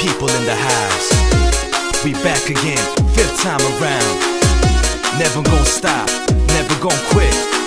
people in the house. We back again, fifth time around. Never gonna stop, never gonna quit.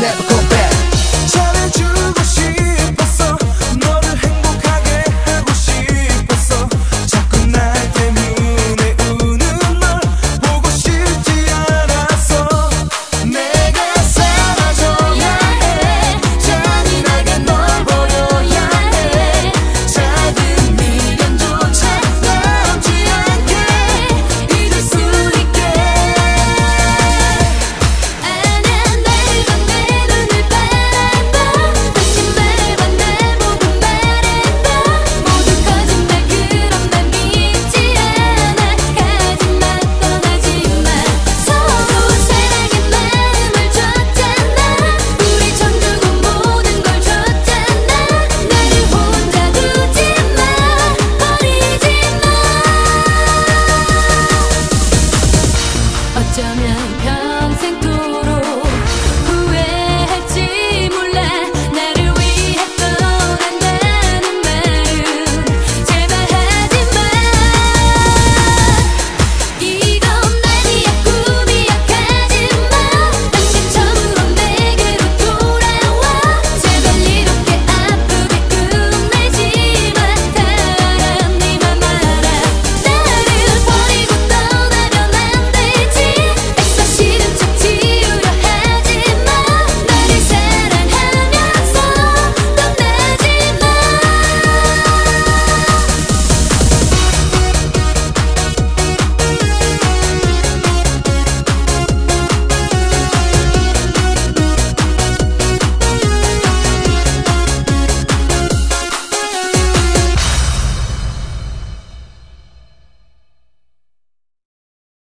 never go